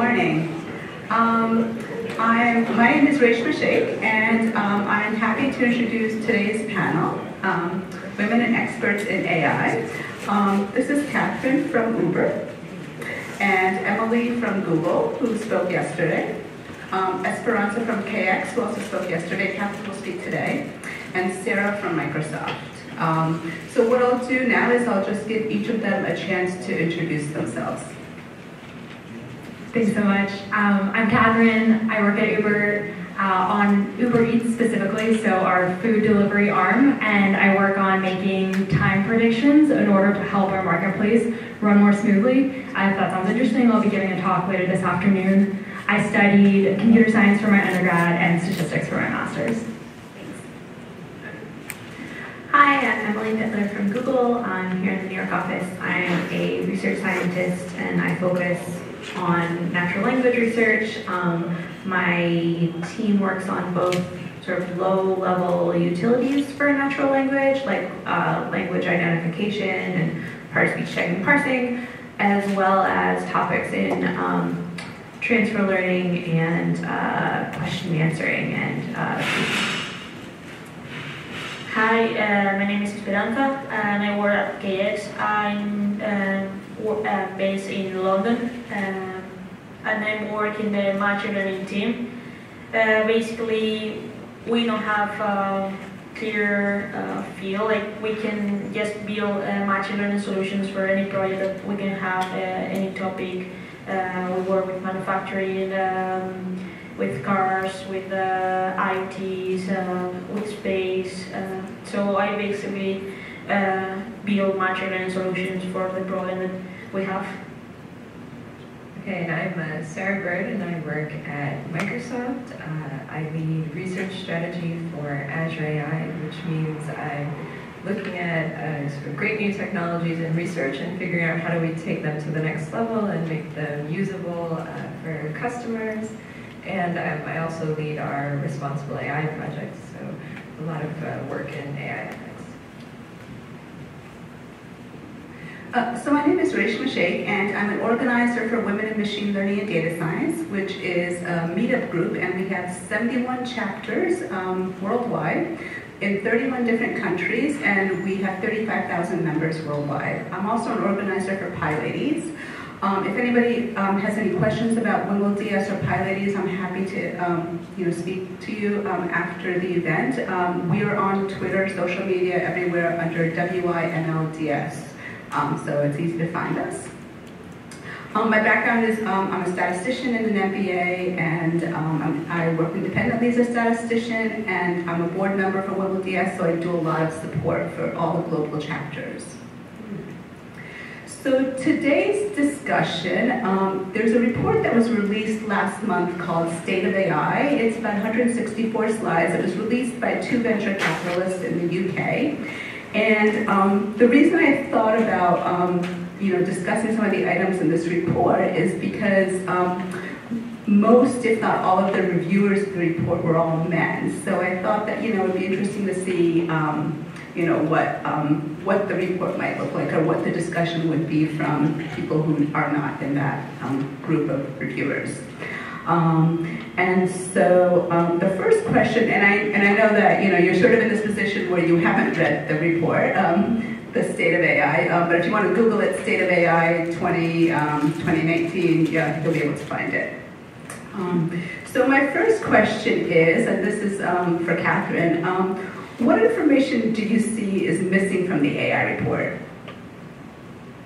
morning. Um, I'm, my name is Reshama Shaikh, and um, I'm happy to introduce today's panel, um, Women and Experts in AI. Um, this is Catherine from Uber, and Emily from Google, who spoke yesterday, um, Esperanza from KX, who also spoke yesterday, Catherine will speak today, and Sarah from Microsoft. Um, so what I'll do now is I'll just give each of them a chance to introduce themselves. Thanks so much. Um, I'm Catherine. I work at Uber uh, on Uber Eats specifically, so our food delivery arm, and I work on making time predictions in order to help our marketplace run more smoothly. Uh, if that sounds interesting, I'll be giving a talk later this afternoon. I studied computer science for my undergrad and statistics for my master's. Hi, I'm Emily Pitler from Google. I'm here in the New York office. I'm a research scientist and I focus on natural language research. Um, my team works on both sort of low-level utilities for natural language, like uh, language identification and part-speech tagging parsing, as well as topics in um, transfer learning and uh, question answering and uh, Hi, uh, my name is Esperanza and I work at KX. I'm uh, uh, based in London uh, and I work in the machine learning team. Uh, basically, we don't have a clear uh, field, like we can just build machine learning solutions for any project that we can have, any topic. we work with manufacturing, um, with cars, with uh, uh, with space. Uh, so I basically uh, build machine learning solutions for the problem that we have. Okay, and I'm uh, Sarah Bird and I work at Microsoft. Uh, I lead research strategy for Azure AI, which means I'm looking at sort of great new technologies in research and figuring out how do we take them to the next level and make them usable for customers. And um, I also lead our responsible AI projects, so a lot of uh, work in AI ethics. Uh, so my name is Reshama Shaikh, and I'm an organizer for Women in Machine Learning and Data Science, which is a meetup group, and we have 71 chapters um, worldwide in 31 different countries, and we have 35,000 members worldwide. I'm also an organizer for PyLadies, um, if anybody um, has any questions about WiMLDS or PyLadies, I'm happy to um, you know, speak to you um, after the event. Um, we are on Twitter, social media, everywhere under WiMLDS, um, so it's easy to find us. my background is I'm a statistician in an MBA, and I work independently as a statistician, and I'm a board member for WiMLDS, so I do a lot of support for all the global chapters. So today's discussion, um, there's a report that was released last month called State of AI. It's about 164 slides. It was released by two venture capitalists in the UK. And um, the reason I thought about um, you know, discussing some of the items in this report is because um, most, if not all of the reviewers of the report were all men. So I thought that, you know, it would be interesting to see um, you know, what, um, what the report might look like or what the discussion would be from people who are not in that um, group of reviewers. Um, and so um, the first question, and I, and I know that you know, you're sort of in this position where you haven't read the report, um, the State of AI, um, but if you want to Google it, State of AI 20, 2019, yeah, you'll be able to find it. so my first question is, and this is for Catherine, what information do you see is missing from the AI report?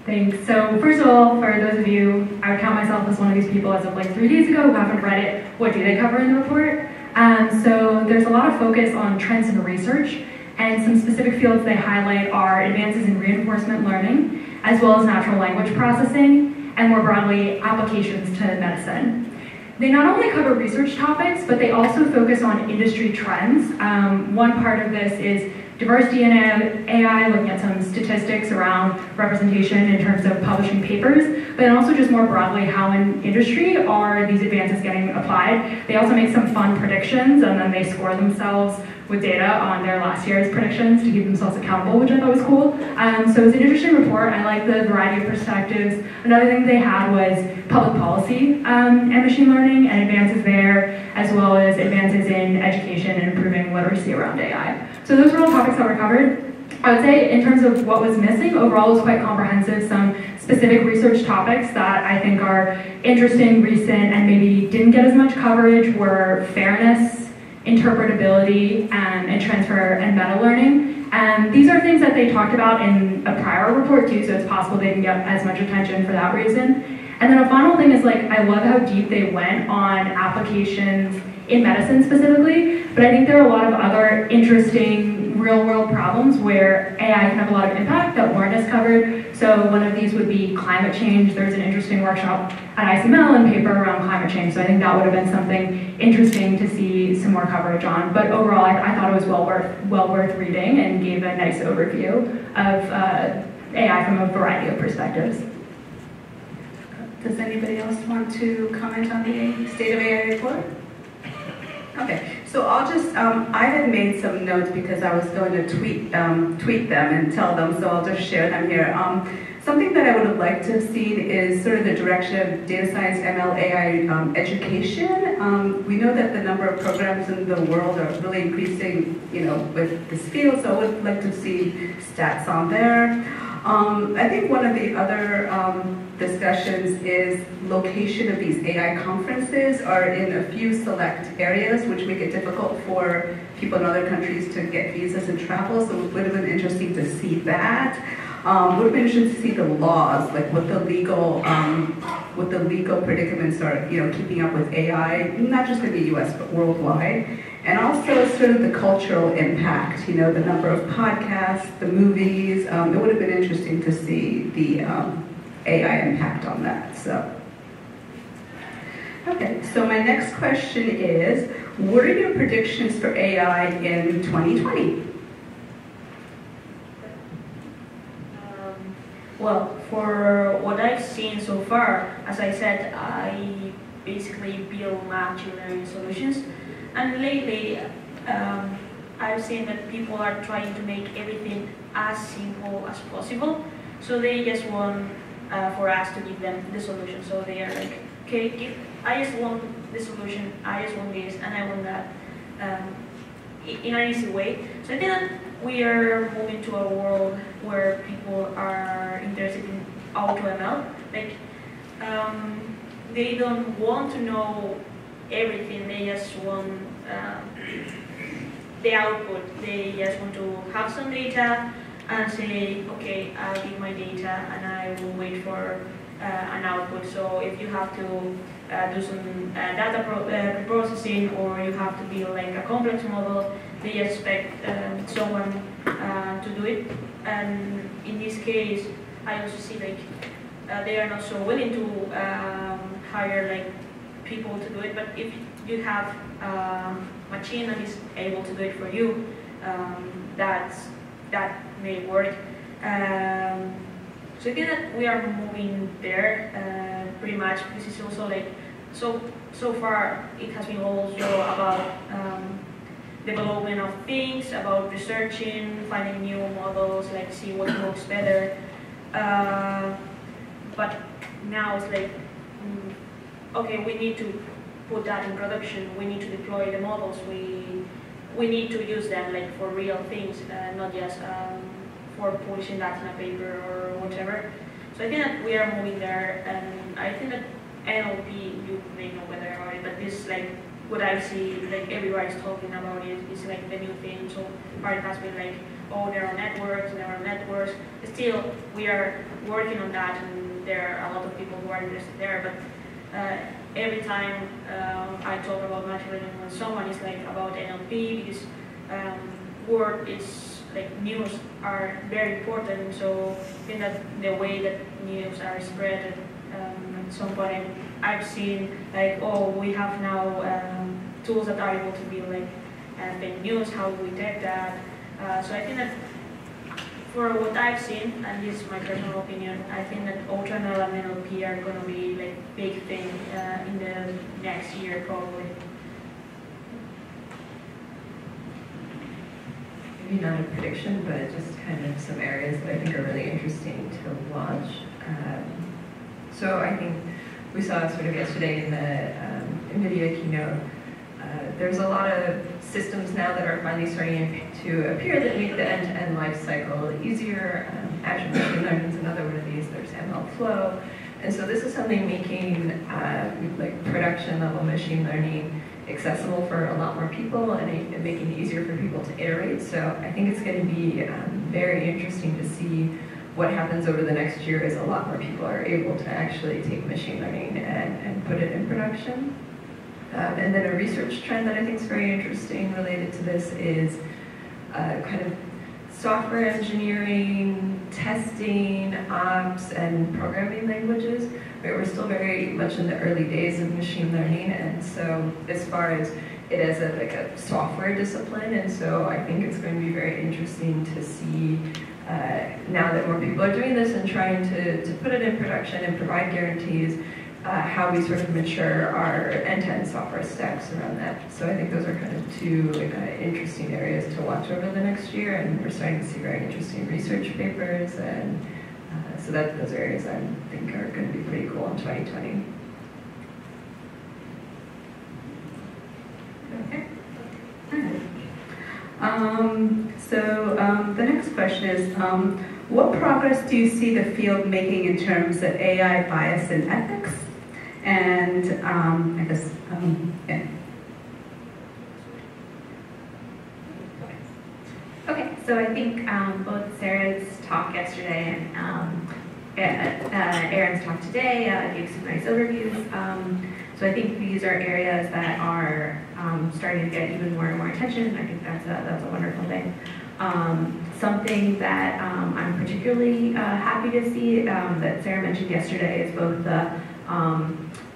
Thanks. So first of all, for those of you, I would count myself as one of these people as of like three days ago who haven't read it. What do they cover in the report? Um, so there's a lot of focus on trends in research, and some specific fields they highlight are advances in reinforcement learning, as well as natural language processing, and more broadly, applications to medicine. They not only cover research topics, but they also focus on industry trends. Um, one part of this is diversity in AI, looking at some statistics around representation in terms of publishing papers, but also just more broadly how in industry are these advances getting applied. They also make some fun predictions and then they score themselves with data on their last year's predictions to keep themselves accountable, which I thought was cool. Um, so it's an interesting report. I like the variety of perspectives. Another thing they had was public policy um, and machine learning and advances there, as well as advances in education and improving literacy around AI. So those were all topics that were covered. I would say in terms of what was missing, overall it was quite comprehensive. Some specific research topics that I think are interesting, recent, and maybe didn't get as much coverage were fairness, interpretability, um, and transfer and meta learning. And these are things that they talked about in a prior report too, so it's possible they didn't get as much attention for that reason. And then a final thing is like, I love how deep they went on applications in medicine specifically, but I think there are a lot of other interesting real world problems where AI can have a lot of impact that weren't as covered. So one of these would be climate change. There's an interesting workshop at ICML and paper around climate change. So I think that would have been something interesting to see some more coverage on. But overall, I, I thought it was well worth, well worth reading and gave a nice overview of uh, AI from a variety of perspectives. Does anybody else want to comment on the State of AI report? Okay, so I'll just, um, I had made some notes because I was going to tweet, um, tweet them and tell them, so I'll just share them here. Um, something that I would have liked to have seen is sort of the direction of data science, ML, AI um, education. Um, we know that the number of programs in the world are really increasing, you know, with this field, so I would like to see stats on there. Um, I think one of the other discussions is location of these AI conferences are in a few select areas, which make it difficult for people in other countries to get visas and travel. So it would have been interesting to see that. Um, would have been interesting to see the laws, like what the legal, um, what the legal predicaments are, you know, keeping up with AI, not just in the U.S. but worldwide. And also sort of the cultural impact, you know, the number of podcasts, the movies. Um, it would have been interesting to see the um, AI impact on that. So, okay. So my next question is, what are your predictions for AI in 2020? Um, well, for what I've seen so far, as I said, I basically build machine learning solutions. And lately, um, I've seen that people are trying to make everything as simple as possible. So they just want uh, for us to give them the solution. So they are like, okay, give, I just want the solution, I just want this, and I want that um, in an easy way. So I think that we are moving to a world where people are interested in AutoML. Like, um, they don't want to know everything. They just want uh, the output. They just want to have some data and say, okay, I'll give my data and will wait for uh, an output. So if you have to uh, do some uh, data pro processing or you have to build like a complex model, they expect um, someone to do it. And in this case, I also see like they are not so willing to um, hire like people to do it, but if you have a machine that is able to do it for you, um, that's, that may work. Um, so I think that we are moving there uh, pretty much. because it's also like, so, so far it has been also about um, development of things, about researching, finding new models, like see what works better. Uh, but now it's like, mm, okay, we need to put that in production. We need to deploy the models. We we need to use them like for real things, uh, not just um, for publishing that in a paper or whatever. So I think that we are moving there, and I think that NLP, you may know better about it, but this like what I see, like everywhere is talking about it, is like the new thing. So far it has been like, oh, there are networks, there are networks. Still, we are working on that, and there are a lot of people who are interested there, but uh, every time um, I talk about machine learning someone, it's like about NLP because um, word is like news are very important. So I think that the way that news are spread um, at some point, I've seen like oh we have now um, tools that are able to be like uh, fake news. How do we detect that? Uh, so I think that for what I've seen, and this is my personal opinion, I think that AutoML and NLP are going to be like big thing uh, in the next year probably. Maybe not a prediction, but just kind of some areas that I think are really interesting to watch. Um, so I think we saw sort of yesterday in the um, NVIDIA keynote, uh, there's a lot of systems now that are finally starting to appear that make the end-to-end life cycle easier. Um, Azure Machine Learning is another one of these. There's MLflow. And so this is something making um, like production level machine learning accessible for a lot more people and, and, making it easier for people to iterate. So I think it's going to be um, very interesting to see what happens over the next year as a lot more people are able to actually take machine learning and, and put it in production. Um, and then a research trend that I think is very interesting related to this is uh, kind of software engineering, testing, ops, and programming languages. but We're still very much in the early days of machine learning, and so as far as it as a, like a software discipline, and so I think it's going to be very interesting to see uh, now that more people are doing this and trying to, to put it in production and provide guarantees, uh, how we sort of mature our end-to-end software stacks around that. So I think those are kind of two uh, interesting areas to watch over the next year, and we're starting to see very interesting research papers, and uh, so that those areas I think are going to be pretty cool in 2020. Okay. Um, so um, the next question is, um, what progress do you see the field making in terms of AI bias and ethics? And um, I guess, um, yeah. Okay, so I think um, both Sarah's talk yesterday and um, uh, Aaron's talk today uh, gave some nice overviews. Um, so I think these are areas that are um, starting to get even more and more attention. I think that's a, that's a wonderful thing. Um, something that um, I'm particularly uh, happy to see that Sarah mentioned yesterday is both the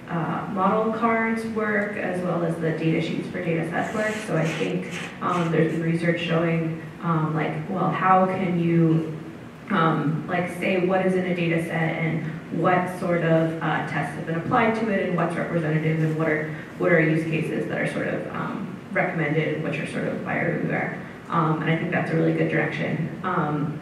uh, model cards work as well as the data sheets for data sets work. So I think um, there's research showing like, well, how can you like say what is in a data set and what sort of uh, tests have been applied to it and what's representative and what are what are use cases that are sort of um, recommended and which are sort of buyer beware. Um, and I think that's a really good direction. Um,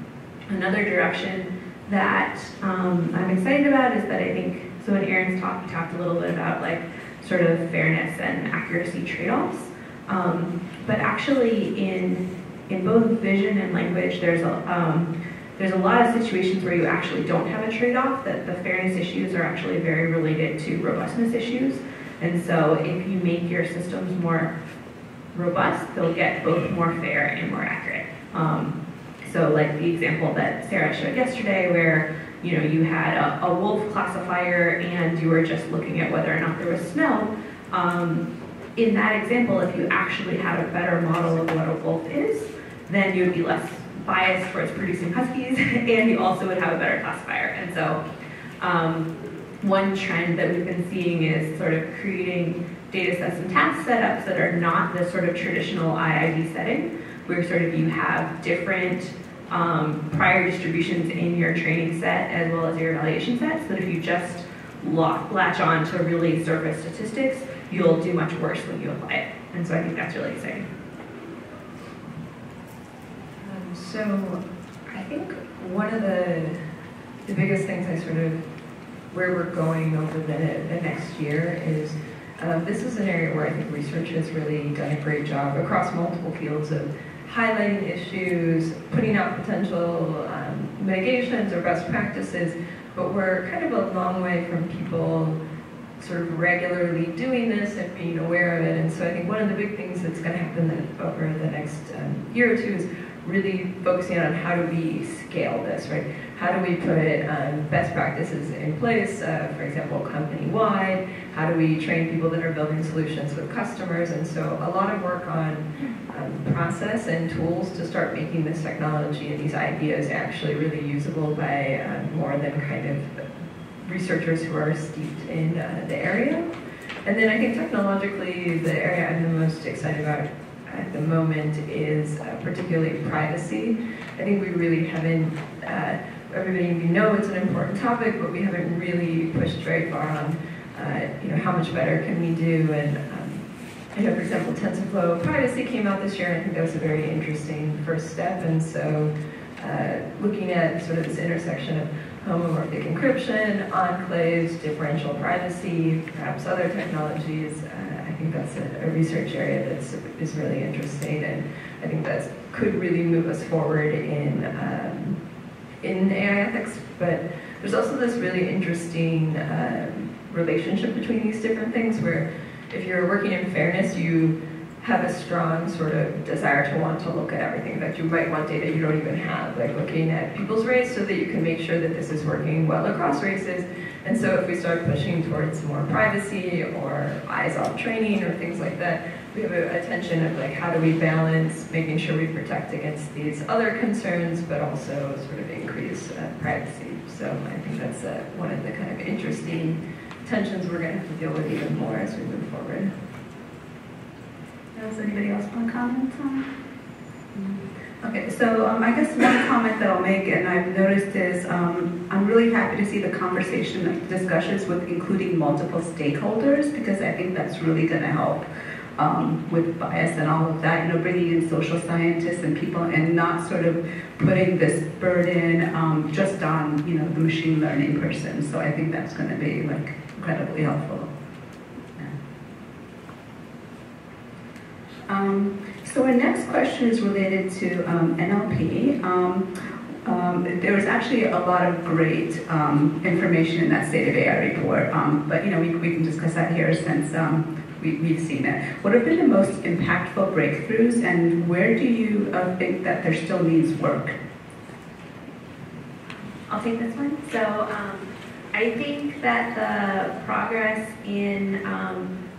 another direction that um, I'm excited about is that I think, so in Aaron's talk, he talked a little bit about like sort of fairness and accuracy trade-offs. Um, but actually in, in both vision and language, there's a, um, there's a lot of situations where you actually don't have a trade-off, that the fairness issues are actually very related to robustness issues. And so if you make your systems more robust, they'll get both more fair and more accurate. Um, so like the example that Sarah showed yesterday where you know you had a, a, wolf classifier and you were just looking at whether or not there was snow. Um, in that example, if you actually had a better model of what a wolf is, then you would be less biased towards producing huskies and you also would have a better classifier. And so um, one trend that we've been seeing is sort of creating data sets and task setups that are not the sort of traditional IID setting, where sort of you have different um, prior distributions in your training set as well as your evaluation set, so that if you just lock, latch on to really surface statistics, you'll do much worse when you apply it. And so I think that's really exciting. Um, so I think one of the the biggest things I sort of where we're going over the, the next year is um, this is an area where I think research has really done a great job across multiple fields of highlighting issues, putting out potential um, mitigations or best practices, but we're kind of a long way from people sort of regularly doing this and being aware of it. And so I think one of the big things that's going to happen over the next um, year or two is really focusing on how do we scale this, right? How do we put um, best practices in place, uh, for example, company-wide? How do we train people that are building solutions with customers? And so a lot of work on um, process and tools to start making this technology and these ideas actually really usable by um, more than kind of researchers who are steeped in uh, the area. And then I think technologically, the area I'm the most excited about at the moment is uh, particularly privacy. I think we really haven't, uh, everybody we know it's an important topic, but we haven't really pushed very far on, uh, you know, how much better can we do and um, I know, for example, TensorFlow privacy came out this year, and I think that was a very interesting first step. And so, uh, looking at sort of this intersection of homomorphic encryption, enclaves, differential privacy, perhaps other technologies, uh, I think that's a, a research area that is really interesting, and I think that could really move us forward in um, in AI ethics. But there's also this really interesting um, relationship between these different things where if you're working in fairness, you have a strong sort of desire to want to look at everything. In fact, you might want data you don't even have, like looking at people's race so that you can make sure that this is working well across races. And so if we start pushing towards more privacy or eyes-off training or things like that, we have a, a tension of like how do we balance making sure we protect against these other concerns, but also sort of increase uh, privacy. So I think that's uh, one of the kind of interesting tensions we're going to have to deal with even more as we move forward. Does anybody else want to comment on? Okay, so um, I guess one comment that I'll make, and I've noticed is um, I'm really happy to see the conversation, discussions with including multiple stakeholders, because I think that's really going to help um, with bias and all of that, you know, bringing in social scientists and people and not sort of putting this burden um, just on, you know, the machine learning person. So I think that's going to be like incredibly helpful. Um, so our next question is related to um, NLP. Um, um, there was actually a lot of great um, information in that State of AI report, um, but you know we, we can discuss that here since um, we, we've seen it. What have been the most impactful breakthroughs, and where do you uh, think that there still needs work? I'll take this one. So I think that the progress in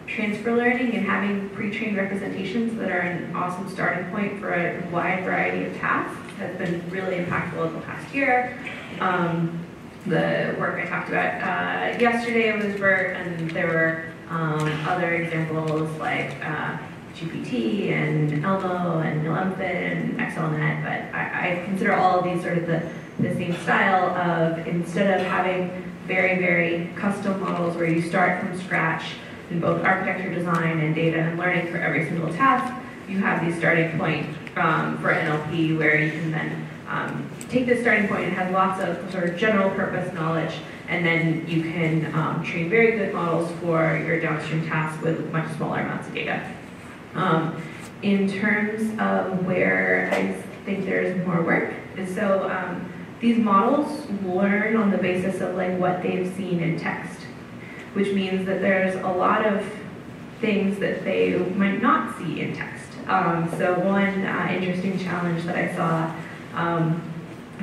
transfer learning and having pre-trained representations that are an awesome starting point for a wide variety of tasks has been really impactful in the past year. Um, the work I talked about uh, yesterday was BERT, and there were um, other examples like uh, GPT and ELMo and ULMFiT and XLNet, but I, I consider all of these sort of the, the same style of instead of having very, very custom models where you start from scratch in both architecture design and data and learning for every single task, you have the starting point um, for NLP where you can then um, take this starting point and has lots of sort of general purpose knowledge and then you can um, train very good models for your downstream tasks with much smaller amounts of data. Um, in terms of where I think there's more work, so um, these models learn on the basis of like what they've seen in text which means that there's a lot of things that they might not see in text. Um, so one uh, interesting challenge that I saw, um,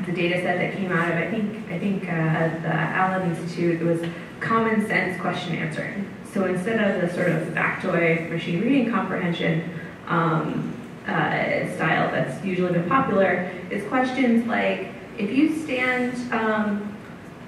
the data set that came out of, I think, I think uh, the Allen Institute, was common sense question answering. So instead of the sort of factoid machine reading comprehension um, uh, style that's usually been popular, it's questions like, if you stand um,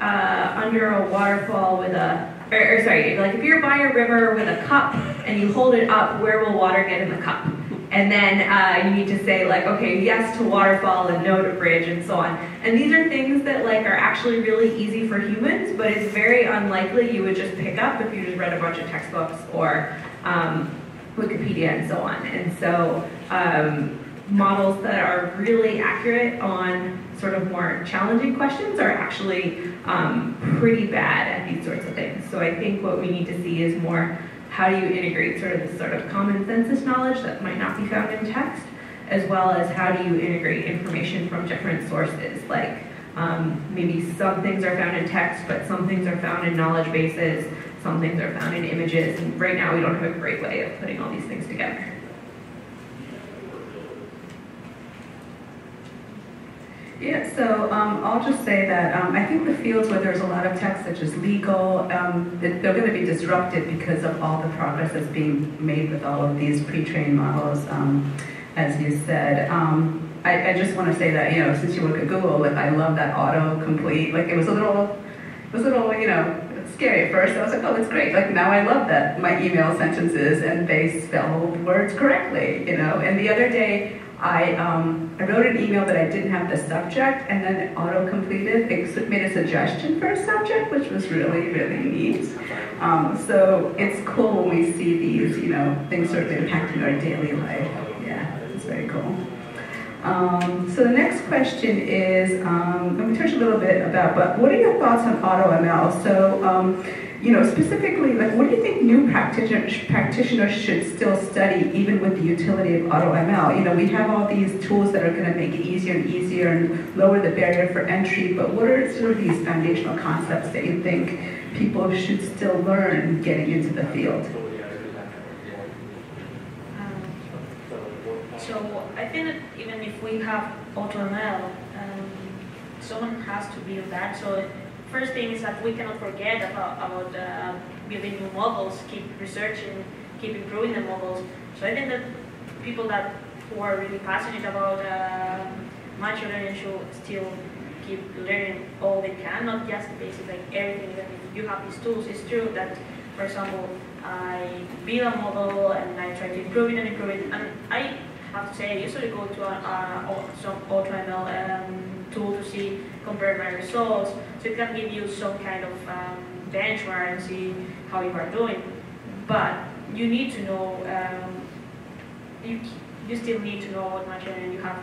uh, under a waterfall with a or, or, sorry, like if you're by a river with a cup and you hold it up, where will water get in the cup? And then uh, you need to say like, okay, yes to waterfall and no to bridge and so on. And these are things that like are actually really easy for humans, but it's very unlikely you would just pick up if you just read a bunch of textbooks or um, Wikipedia and so on. And so um, models that are really accurate on sort of more challenging questions are actually um, pretty bad at these sorts of things. So I think what we need to see is more how do you integrate sort of this sort of common sense knowledge that might not be found in text, as well as how do you integrate information from different sources, like um, maybe some things are found in text, but some things are found in knowledge bases, some things are found in images, and right now we don't have a great way of putting all these things together. Yeah, so um, I'll just say that um, I think the fields where there's a lot of text, such as legal, um, they're going to be disrupted because of all the progress that's being made with all of these pre-trained models, um, as you said. Um, I, I, just want to say that, you know, since you work at Google, like, I love that auto-complete. Like, it was a little, it was a little, you know, scary at first. I was like, oh, that's great. Like, now I love that my email sentences and they spell words correctly, you know. And the other day, I... I wrote an email, but I didn't have the subject, and then it auto-completed. It made a suggestion for a subject, which was really, really neat. Um, so it's cool when we see these, you know, things sort of impacting our daily life. Yeah, it's very cool. Um, so the next question is, um, let me touch a little bit about, but what are your thoughts on AutoML? So, um, you know, specifically, like, what do you think new practitioners, practitioners should still study, even with the utility of AutoML? You know, we have all these tools that are going to make it easier and easier and lower the barrier for entry, but what are sort of these foundational concepts that you think people should still learn getting into the field? Um, so I think that even if we have AutoML, um, someone has to build that. So first thing is that we cannot forget about, about uh, building new models, keep researching, keep improving the models. So I think that people that who are really passionate about uh, machine learning should still keep learning all they can, not just the basics, like everything. Even if you have these tools, it's true that, for example, I build a model and I try to improve it and improve it, and I have to say I usually go to a, a, some AutoML um, tool to see compare my results, so it can give you some kind of um, benchmark and see how you are doing. But you need to know, um, you, you still need to know what machine learning you have.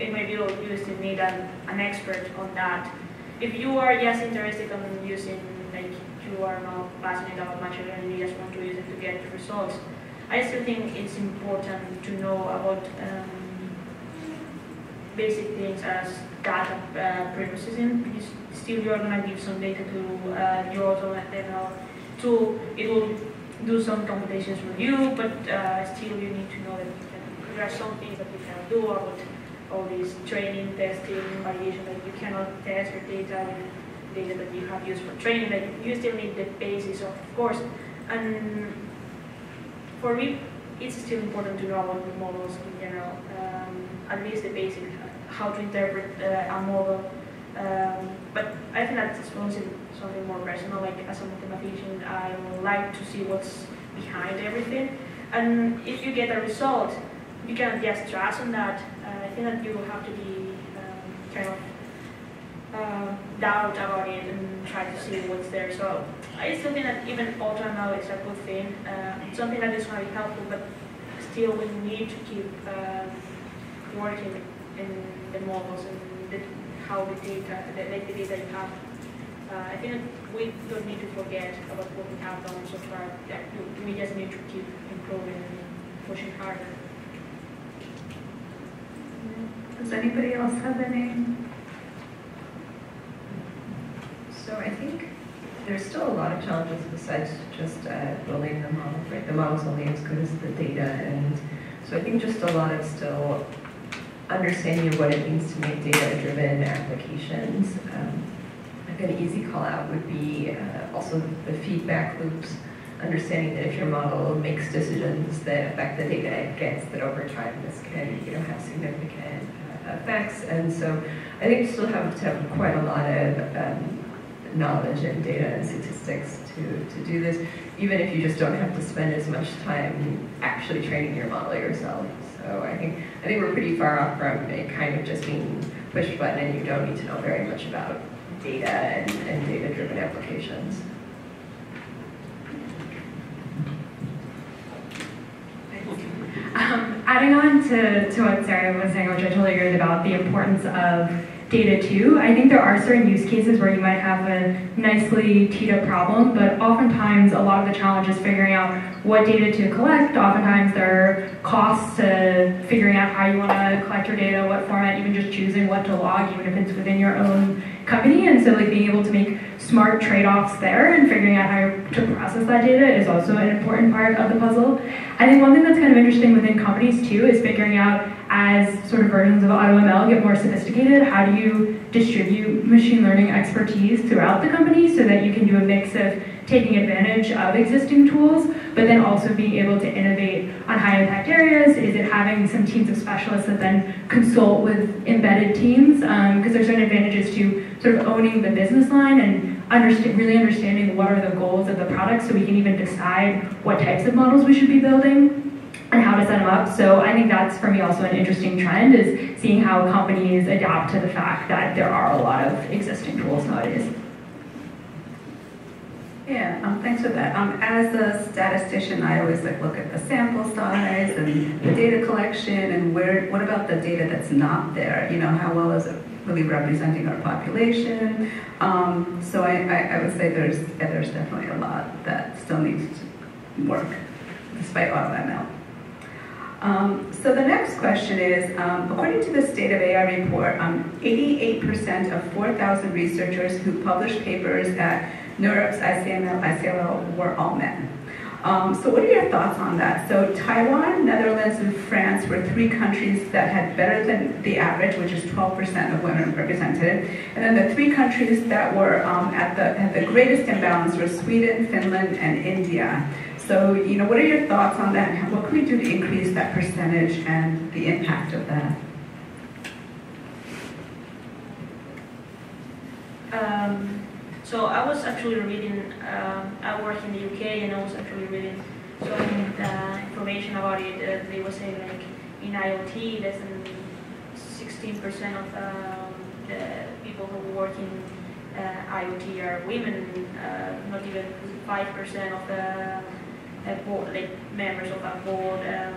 In my view, you still need an, an expert on that. If you are just interested in using, like, you are not passionate about machine learning, you just want to use it to get results, I still think it's important to know about um, basic things as data uh, processing because still you're going to give some data to uh, your AutoML tool. It will do some computations for you, but uh, still you need to know that you can, there are some things that you can do about all these training, testing, validation that you cannot test your data with data that you have used for training. but you still need the basis of, of course. And for me, it's still important to know about the models in general, um, at least the basic how to interpret uh, a model. Um, but I think that's something, something more personal, like as a mathematician, I would like to see what's behind everything. And if you get a result, you can't just trust on that. Uh, I think that you will have to be um, kind of uh, doubt about it and try to see what's there. So I still think that even AutoML is a good thing. Uh, something that is very helpful, but still we need to keep uh, working the models and the, how the data, the, like the data you have. Uh, I think we don't need to forget about what we have done so far. That we just need to keep improving and pushing harder. Does anybody else have any? So I think there's still a lot of challenges besides just uh, building the model, right? The model's only as good as the data, and so I think just a lot of still understanding of what it means to make data-driven applications. Um, an easy call out would be uh, also the feedback loops, understanding that if your model makes decisions that affect the data it gets, that over time this can you know have significant uh, effects. And so I think you still have to have quite a lot of um, knowledge and data and statistics to, to do this, even if you just don't have to spend as much time actually training your model yourself. So I think I think we're pretty far off from it kind of just being push button and you don't need to know very much about data and, and data-driven applications. Um, adding on to, to what Sarah was saying, which I totally agree about the importance of data too. I think there are certain use cases where you might have a nicely teed up problem, but oftentimes a lot of the challenge is figuring out what data to collect. Oftentimes there are costs to figuring out how you want to collect your data, what format, even just choosing what to log, even if it's within your own company. And so like being able to make smart trade-offs there and figuring out how to process that data is also an important part of the puzzle. I think one thing that's kind of interesting within companies too is figuring out as sort of versions of AutoML get more sophisticated, how do you distribute machine learning expertise throughout the company so that you can do a mix of taking advantage of existing tools, but then also being able to innovate on high impact areas? Is it having some teams of specialists that then consult with embedded teams? Because um, there's certain advantages to sort of owning the business line and really understanding what are the goals of the product so we can even decide what types of models we should be building. and how to set them up. So I think that's for me also an interesting trend is seeing how companies adapt to the fact that there are a lot of existing tools nowadays. Yeah, um, thanks for that. Um, as a statistician, I always like look at the sample size and the data collection and where. What about the data that's not there? You know, how well is it really representing our population? Um, so I, I, I, would say there's yeah, there's definitely a lot that still needs to work, despite all that now. Um, so the next question is, um, according to the State of AI report, 88% um, of 4,000 researchers who published papers at NeurIPS, ICML, ICLR were all men. Um, so what are your thoughts on that? So Taiwan, Netherlands, and France were three countries that had better than the average, which is 12% of women represented. And then the three countries that were um, at, the, at the greatest imbalance were Sweden, Finland, and India. So, you know, what are your thoughts on that? And What can we do to increase that percentage and the impact of that? Um, so I was actually reading, um, I work in the UK and I was actually reading some uh, information about it. Uh, they were saying like in IoT, less than 16% of um, the people who work in uh, IoT are women, uh, not even 5% of the board, like members of a board um,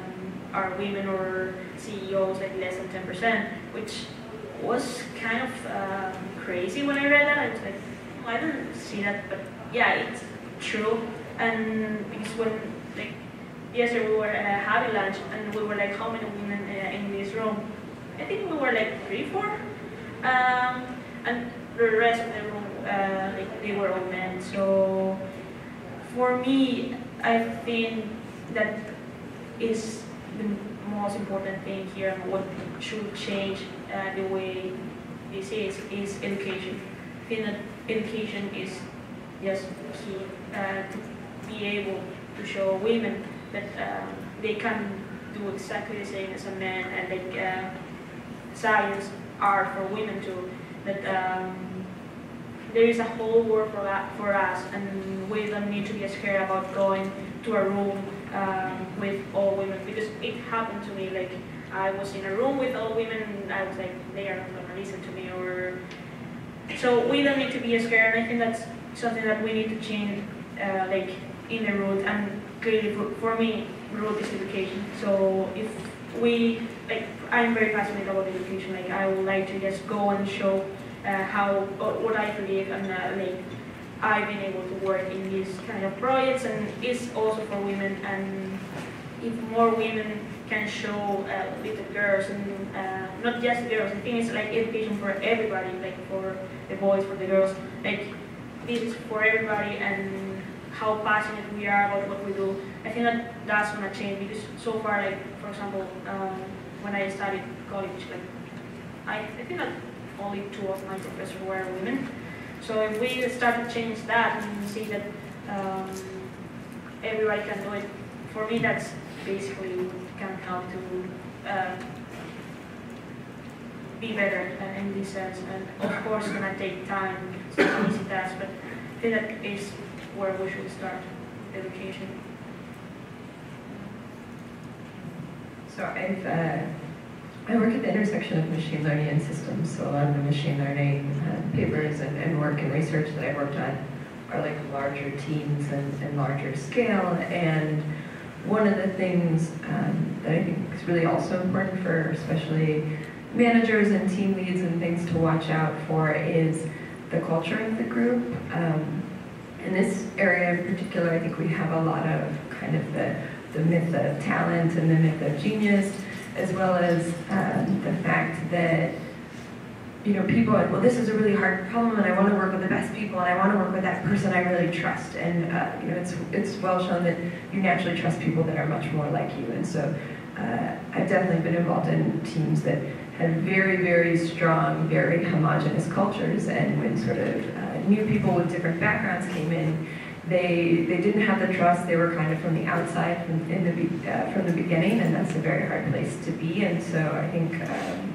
are women or CEOs, like less than 10%, which was kind of um, crazy when I read that. Like, I don't see that, but yeah, it's true. And because when, like, yesterday we were uh, having lunch and we were like, how many women uh, in this room? I think we were like three, four. Um, and the rest of the room, uh, like, they were all men. So for me, I think that is the most important thing here and what should change uh, the way this is, is education. I think that education is just key uh, to be able to show women that um, they can do exactly the same as a man and like uh, science, art for women too. That um, there is a whole world for, that, for us, and we don't need to be scared about going to a room um, with all women because it happened to me. Like I was in a room with all women, and I was like, they are not to listen to me, or so we don't need to be scared. And I think that's something that we need to change, uh, like in the root. And clearly, for, for me, root is education. So if we, like, I'm very passionate about education. Like I would like to just go and show uh, how what I believe and uh, like I've been able to work in these kind of projects and it's also for women and if more women can show uh, little girls and uh, not just girls, I think it's like education for everybody, like for the boys, for the girls, like this is for everybody and how passionate we are about what we do. I think that that's gonna change because so far, like for example, um, when I studied college, like I, I think that only two of my professors were women. So if we start to change that and see that um, everybody can do it, for me that's basically can help to uh, be better in this sense. And of course, it's gonna take time. It's not easy task, but I think that is where we should start education. So I've uh, I work at the intersection of machine learning and systems, so a lot of the machine learning uh, papers and, and, work and research that I worked on are like larger teams and, and larger scale. And one of the things um, that I think is really also important for especially managers and team leads and things to watch out for is the culture of the group. Um, in this area in particular, I think we have a lot of kind of the, the myth of talent and the myth of genius as well as um, the fact that you know people well this is a really hard problem and I want to work with the best people and I want to work with that person I really trust and uh, you know it's it's well shown that you naturally trust people that are much more like you and so uh, I've definitely been involved in teams that had very very strong very homogenous cultures and when sort of uh, new people with different backgrounds came in they they didn't have the trust. They were kind of from the outside from in the uh, from the beginning, and that's a very hard place to be. And so I think um,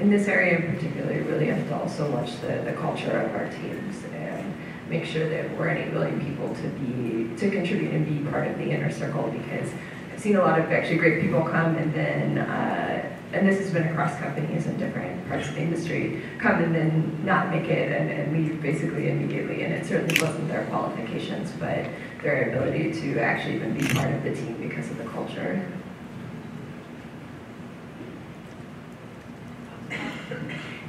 in this area in particular, you really have to also watch the, the culture of our teams and make sure that we're enabling people to be to contribute and be part of the inner circle because I've seen a lot of actually great people come and then, uh, and this has been across companies in different parts of the industry, come and then not make it and, and leave basically immediately. And it certainly wasn't their qualifications, but their ability to actually even be part of the team because of the culture.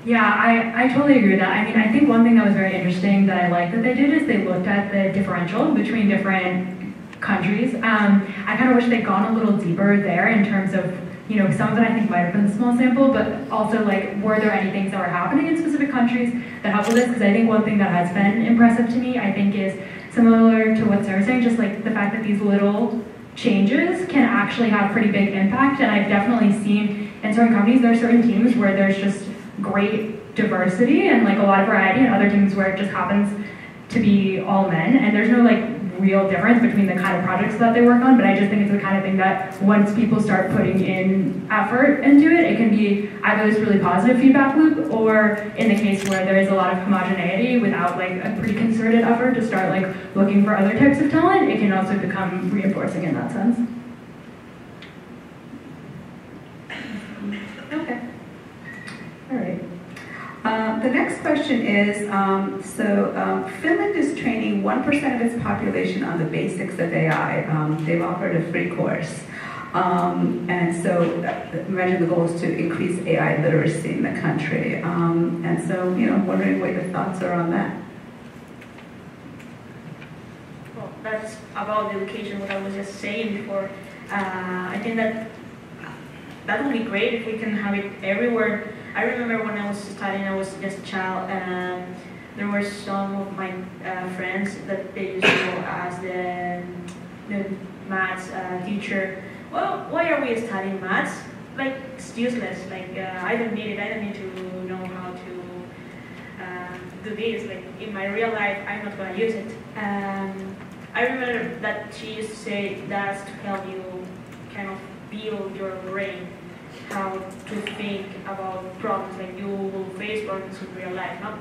Yeah, I, I totally agree with that. I mean, I think one thing that was very interesting that I like that they did is they looked at the differential between different countries. Um, I kind of wish they'd gone a little deeper there in terms of, you know, some of it I think might have been a small sample, but also like, were there any things that were happening in specific countries that helped with this? Because I think one thing that has been impressive to me, I think, is similar to what Sarah's saying, just like the fact that these little changes can actually have pretty big impact. And I've definitely seen in certain companies, there are certain teams where there's just great diversity and like a lot of variety, and other teams where it just happens to be all men, and there's no like real difference between the kind of projects that they work on, but I just think it's the kind of thing that once people start putting in effort into it, it can be either this really positive feedback loop, or in the case where there is a lot of homogeneity without like a pretty concerted effort to start like looking for other types of talent, it can also become reinforcing in that sense. Okay. All right. Uh, the next question is, um, so um, Finland is training 1% of its population on the basics of AI. Um, they've offered a free course. Um, and so, uh, imagine the goal is to increase AI literacy in the country. Um, and so, you know, wondering what your thoughts are on that. Well, that's about the education, what I was just saying before. Uh, I think that that would be great if we can have it everywhere. I remember when I was studying, I was just a child, and there were some of my uh, friends that they used to ask the, the maths uh, teacher, well, why are we studying maths? Like, it's useless. Like, uh, I don't need it. I don't need to know how to uh, do this. Like, in my real life, I'm not going to use it. Um, I remember that she used to say that's to help you kind of build your brain how to think about problems like you will face problems in real life, not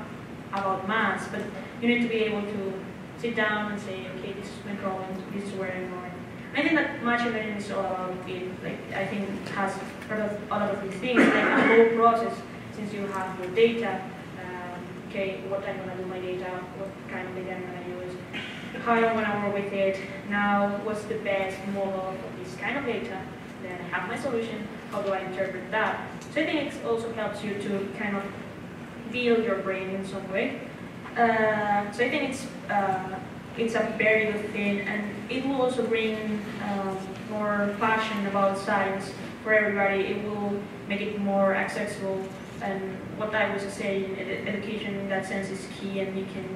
about maths, but you need to be able to sit down and say, okay, this is my problem, this is where I'm going. I think that machine learning is all about it. Like I think it has a lot of, a lot of these things, like a whole process. Since you have your data, um, okay, what I'm gonna do my data, what kind of data I'm gonna use, how I'm gonna work with it. Now, what's the best model for this kind of data? Then I have my solution. How do I interpret that? So I think it also helps you to kind of build your brain in some way. Uh, so I think it's uh, it's a very good thing, and it will also bring um, more passion about science for everybody. It will make it more accessible. And what I was saying, ed education in that sense is key, and you can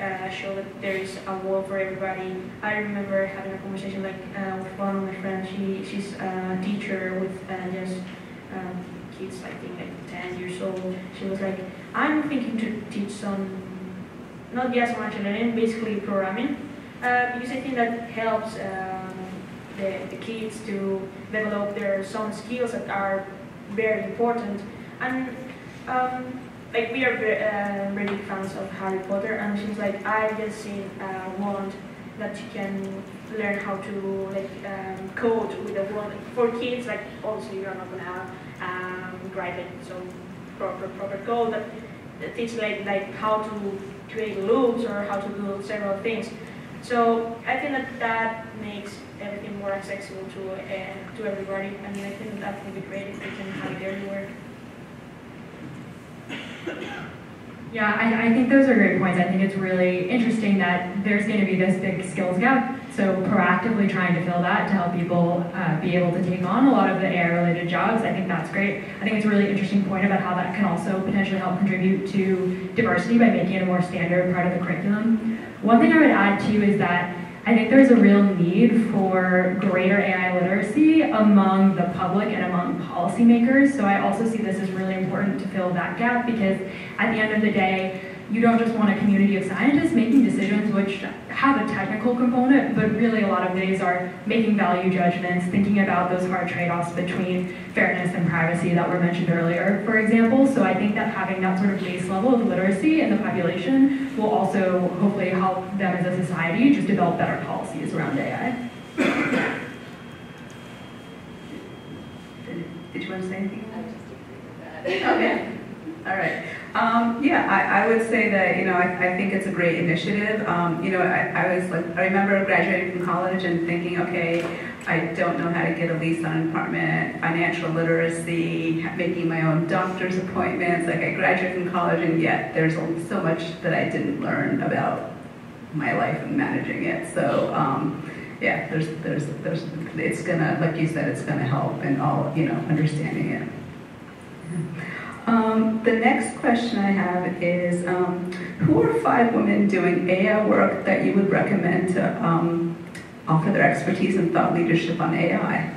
uh, show that there is a world for everybody. I remember having a conversation like uh, with one of my friends. She she's a teacher with uh, just um, kids, I think like 10 years old. She was like, I'm thinking to teach some not just machine learning, basically programming, uh, because I think that helps um, the, the kids to develop their some skills that are very important. And um, like we are uh, big fans of Harry Potter, and she's like, I just seen a wand that you can learn how to like um, code with a wand for kids. Like obviously you're not gonna have um, write like some proper proper code, but teach like like how to create loops or how to do several things. So I think that that makes everything more accessible to uh, to everybody. I mean, I think that would be great if we can have it everywhere. Yeah, I, I think those are great points. I think it's really interesting that there's going to be this big skills gap. So proactively trying to fill that to help people uh, be able to take on a lot of the AI-related jobs, I think that's great. I think it's a really interesting point about how that can also potentially help contribute to diversity by making it a more standard part of the curriculum. One thing I would add too is that I think there's a real need for greater AI literacy among the public and among policymakers. So I also see this as really important to fill that gap because at the end of the day, you don't just want a community of scientists making decisions which have a technical component, but really a lot of these are making value judgments, thinking about those hard trade-offs between fairness and privacy that were mentioned earlier, for example. So I think that having that sort of base level of literacy in the population will also hopefully help them as a society just develop better policies around AI. Did you want to say anything? Okay. All right. Um, yeah, I, I would say that, you know, I, I think it's a great initiative. Um, you know, I, I was like, I remember graduating from college and thinking, okay, I don't know how to get a lease on an apartment, financial literacy, making my own doctor's appointments. Like I graduated from college and yet there's so much that I didn't learn about my life and managing it. So, um, yeah, there's, there's, there's, it's gonna, like you said, it's gonna help in all, you know, understanding it. Um, the next question I have is, um, who are five women doing AI work that you would recommend to um, offer their expertise and thought leadership on AI?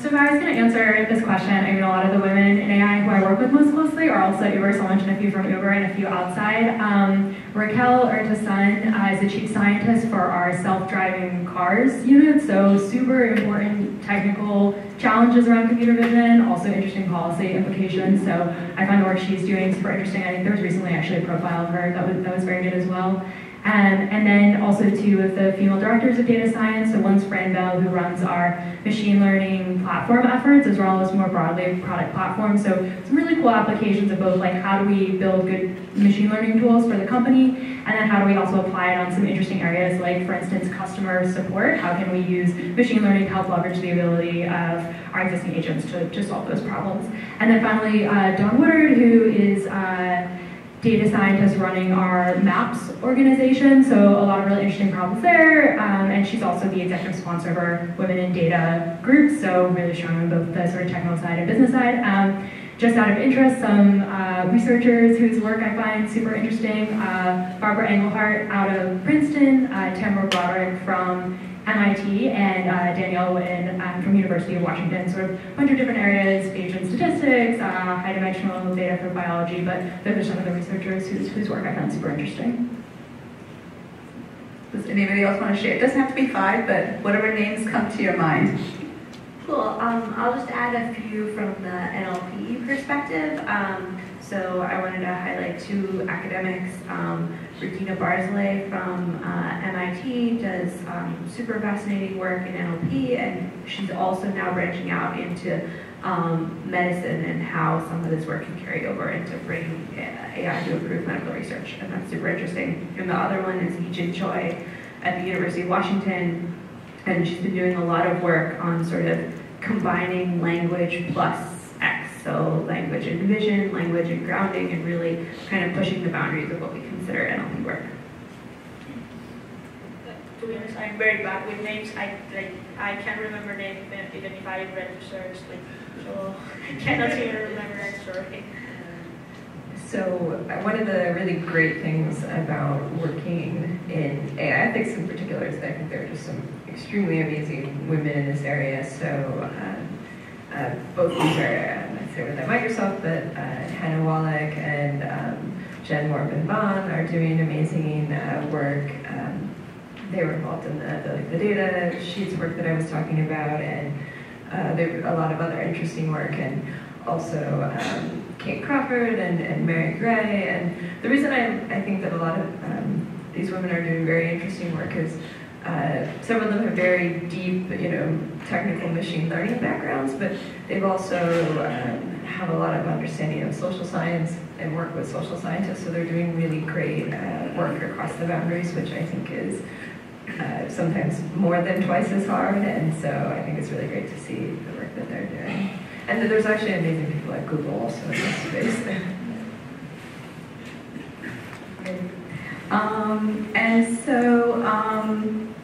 So if I was going to answer this question, I mean, a lot of the women in AI who I work with most closely are also Uber, so I'll mention a few from Uber and a few outside. Um, Raquel Urtasun uh, is the chief scientist for our self-driving cars unit, so super important technical challenges around computer vision, also interesting policy implications. So I find the work she's doing super interesting. I think there was recently actually a profile of her that was, that was very good as well. Um, and then also two of the female directors of data science. So one's Fran Bell, who runs our machine learning platform efforts, as well as more broadly product platform. So some really cool applications of both like how do we build good machine learning tools for the company, and then how do we also apply it on some interesting areas like, for instance, customer support. How can we use machine learning to help leverage the ability of our existing agents to, to solve those problems? And then finally, uh, Dawn Woodard, who is uh, data scientist running our MAPS organization, so a lot of really interesting problems there. Um, and she's also the executive sponsor of our Women in Data group, so really strong on both the sort of technical side and business side. Um, just out of interest, some uh, researchers whose work I find super interesting, uh, Barbara Engelhardt out of Princeton, uh, Tamara Broderick from MIT and uh, Daniela Witten um, from University of Washington, sort of a bunch of different areas, Bayesian statistics, uh, high dimensional data for biology, but those are some of the researchers whose, whose work I found super interesting. Does anybody else want to share? It doesn't have to be five, but whatever names come to your mind. Cool. Um, I'll just add a few from the NLP perspective. Um, so I wanted to highlight two academics. Um, Regina Barzilay from uh, MIT does um, super fascinating work in NLP, and she's also now branching out into um, medicine and how some of this work can carry over into bringing AI to improve medical research, and that's super interesting. And the other one is Yejin Choi at the University of Washington, and she's been doing a lot of work on sort of combining language plus so language and vision, language and grounding, and really kind of pushing the boundaries of what we consider NLP work. To be honest, I'm very bad with names. I like I can't remember names even if I read research, like so I cannot even remember that story. So uh, one of the really great things about working in AI ethics in particular is that I think there are just some extremely amazing women in this area. So um, uh, both these are, um, I say with Microsoft, but uh, Hannah Wallach and um, Jenn Wortman Vaughan are doing amazing uh, work. Um, they were involved in the, the, the, data sheets work that I was talking about, and uh, there a lot of other interesting work. And also um, Kate Crawford and, and Mary Gray. And the reason I, I think that a lot of um, these women are doing very interesting work is uh, some of them have very deep, you know, technical machine learning backgrounds, but they've also um, have a lot of understanding of social science and work with social scientists. So they're doing really great uh, work across the boundaries, which I think is uh, sometimes more than twice as hard. And so I think it's really great to see the work that they're doing. And there's actually amazing people at Google also in this space. Um, and so, um,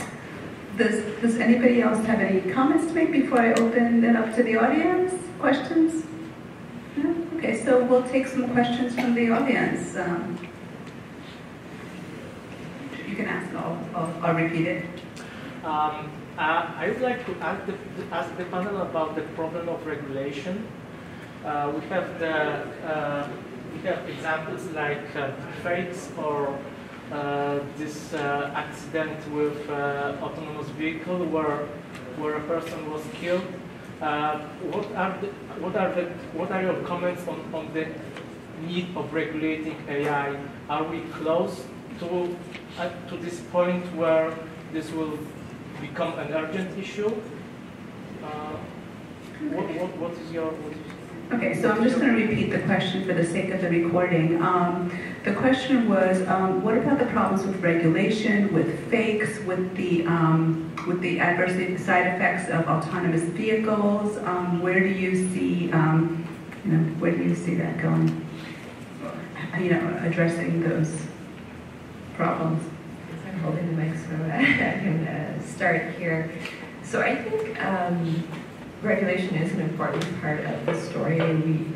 does, does anybody else have any comments to make before I open it up to the audience? Questions? No? Okay, so we'll take some questions from the audience. Um, you can ask, I'll, I'll, repeat it. Um, uh, I would like to ask the, ask the panel about the problem of regulation. Uh, we have the uh, we have examples like uh, or this uh, accident with uh, autonomous vehicle where where a person was killed. what are the, what are the what are your comments on, on the need of regulating AI? Are we close to to this point where this will become an urgent issue? what, what, what is your, what is, Okay, so I'm just going to repeat the question for the sake of the recording. Um, the question was, um, what about the problems with regulation, with fakes, with the um, with the adverse side effects of autonomous vehicles? Um, where do you see, um, you know, where do you see that going? You know, addressing those problems. I'm holding the mic so I can uh, start here. So I think um, regulation is an important part of the story. We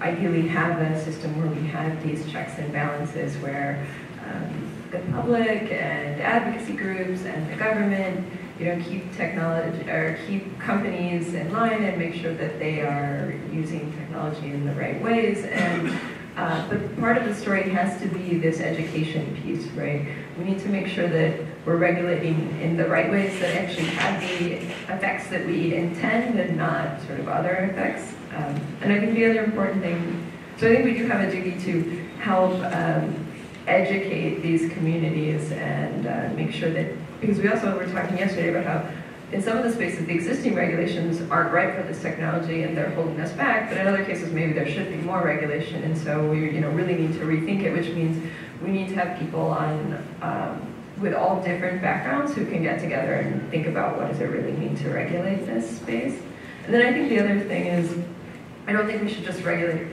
ideally have a system where we have these checks and balances where um, the public and advocacy groups and the government, you know, keep technology or keep companies in line and make sure that they are using technology in the right ways. And uh, but part of the story has to be this education piece, right? We need to make sure that we're regulating in the right ways that actually have the effects that we intend and not sort of other effects. Um, and I think the other important thing, so I think we do have a duty to help um, educate these communities and uh, make sure that, because we also were talking yesterday about how in some of the spaces, the existing regulations aren't right for this technology and they're holding us back, but in other cases, maybe there should be more regulation, and so we you know, really need to rethink it, which means we need to have people on um, with all different backgrounds who can get together and think about what does it really mean to regulate this space. And then I think the other thing is, I don't think we should just regulate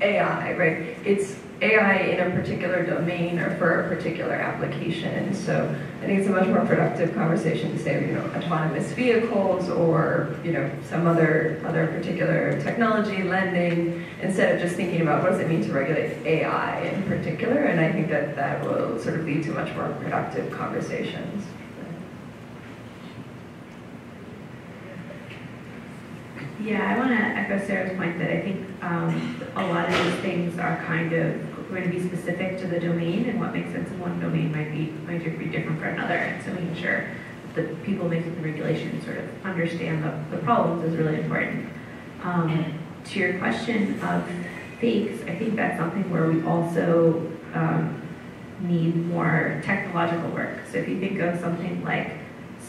AI, right? It's AI in a particular domain or for a particular application. So I think it's a much more productive conversation to say, you know, autonomous vehicles or, you know, some other other particular technology, lending, instead of just thinking about what does it mean to regulate AI in particular. And I think that that will sort of lead to much more productive conversations. Yeah, I want to echo Sarah's point that I think um, a lot of these things are kind of going to be specific to the domain, and what makes sense in one domain might be might be different for another. And so making sure that people making the regulations sort of understand the, the problems is really important. Um, to your question of fakes, I think that's something where we also um, need more technological work. So if you think of something like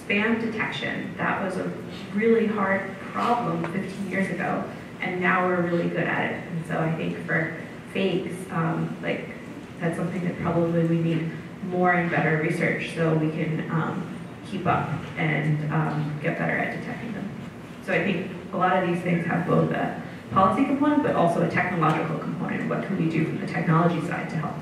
spam detection, that was a really hard problem 15 years ago, and now we're really good at it. And so I think for fakes, um, like that's something that probably we need more and better research so we can um, keep up and um, get better at detecting them. So I think a lot of these things have both a policy component, but also a technological component. What can we do from the technology side to help?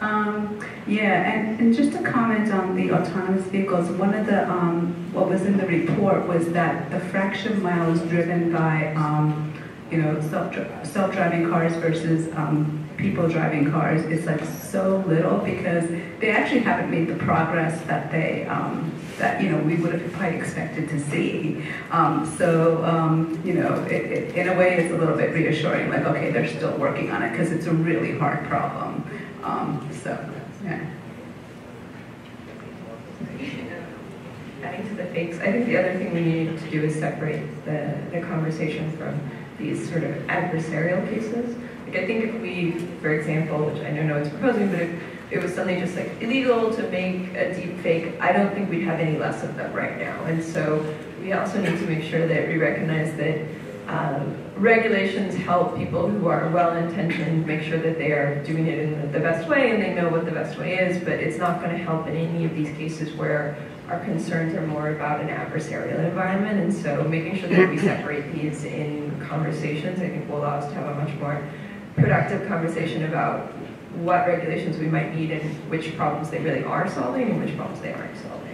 Um, yeah, and, and just to comment on the autonomous vehicles, one of the, um, what was in the report was that the fraction miles driven by, um, you know, self, self-driving cars versus um, people driving cars is like so little because they actually haven't made the progress that they, um, that, you know, we would have quite expected to see. Um, so, you know, it, it, in a way it's a little bit reassuring, like, okay, they're still working on it because it's a really hard problem. Um, so, yeah. Adding to the fakes, I think the other thing we need to do is separate the, the conversation from these sort of adversarial cases. Like I think if we, for example, which I know no one's proposing, but if it was suddenly just like illegal to make a deep fake, I don't think we'd have any less of them right now. And so we also need to make sure that we recognize that um, regulations help people who are well-intentioned make sure that they are doing it in the best way and they know what the best way is, but it's not going to help in any of these cases where our concerns are more about an adversarial environment. And so making sure that we separate these in conversations, I think will allow us to have a much more productive conversation about what regulations we might need and which problems they really are solving and which problems they aren't solving.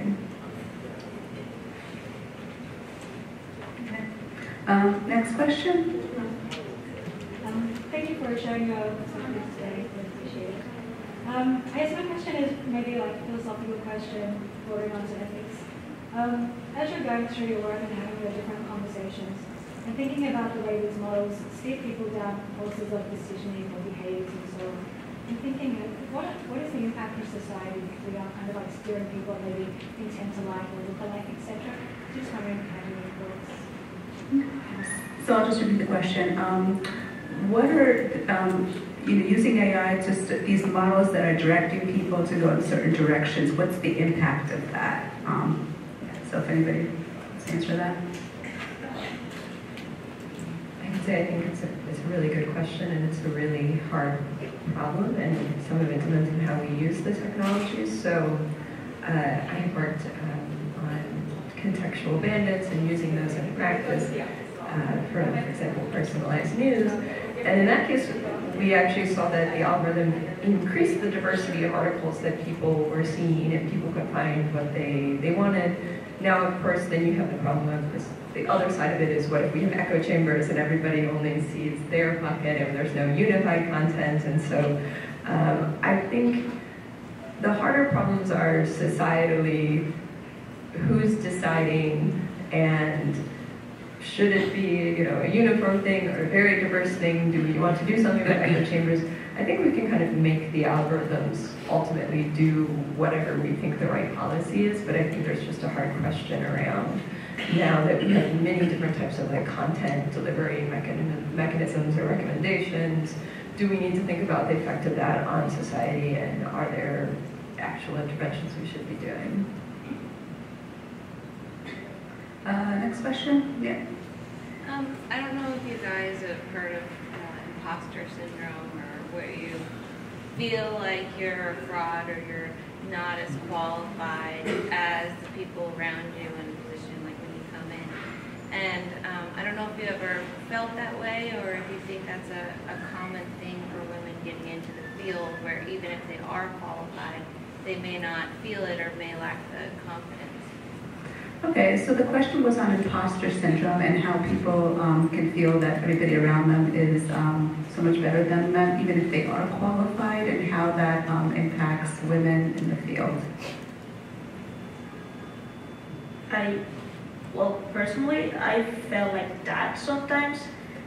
Um, next question. Um, thank you for sharing your perspective today. I appreciate it. Um, I guess my question is maybe like a philosophical question bordering onto ethics. Um, as you're going through your work and having your different conversations, and thinking about the way these models steer people down courses of decisioning or behaviors and so on, I'm thinking what, what is the impact of society if we are kind of like steering people maybe intent to like or look alike, etc. Just wondering how you. So I'll just repeat the question. Um, what are, um, you know, using AI, just these models that are directing people to go in certain directions, what's the impact of that? Um, so if anybody wants to answer that. I can say I think it's a, it's a really good question and it's a really hard problem and some of it depends on how we use the technologies. So uh, I worked um, on contextual bandits and using those in practice uh, for, for example, personalized news. And in that case, we actually saw that the algorithm increased the diversity of articles that people were seeing and people could find what they, they wanted. Now, of course, then you have the problem of this, the other side of it is what if we have echo chambers and everybody only sees their bucket and there's no unified content. And so um, I think the harder problems are societally who's deciding and should it be, you know, a uniform thing or a very diverse thing? Do we want to do something about echo chambers? I think we can kind of make the algorithms ultimately do whatever we think the right policy is, but I think there's just a hard question around now that we have many different types of like content delivery mechanisms or recommendations. Do we need to think about the effect of that on society and are there actual interventions we should be doing? Uh, next question? Yeah. Um, I don't know if you guys have heard of uh, imposter syndrome or where you feel like you're a fraud or you're not as qualified as the people around you in a position like when you come in. And um, I don't know if you ever felt that way or if you think that's a, a common thing for women getting into the field where even if they are qualified, they may not feel it or may lack the confidence. Okay, so the question was on imposter syndrome and how people um, can feel that everybody around them is um, so much better than them, even if they are qualified, and how that um, impacts women in the field. I, well, personally, I felt like that sometimes.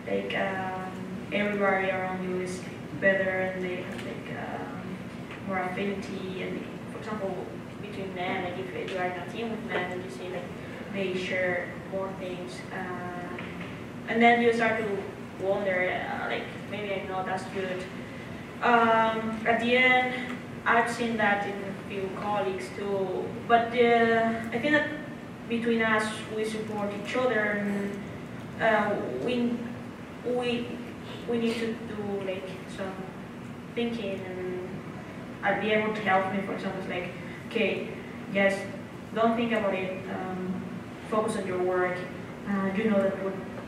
Like um, everybody around you is better, and they have like um, more affinity. And for example, between men, like if you are in a team with men and you see like they share more things, uh, and then you start to wonder, uh, like maybe I'm not as good. Um, at the end, I've seen that in a few colleagues too, but uh, I think that between us we support each other and uh, we we we need to do like some thinking and I'd be able to help me for example like okay, yes, don't think about it. Um, focus on your work. Uh, you know that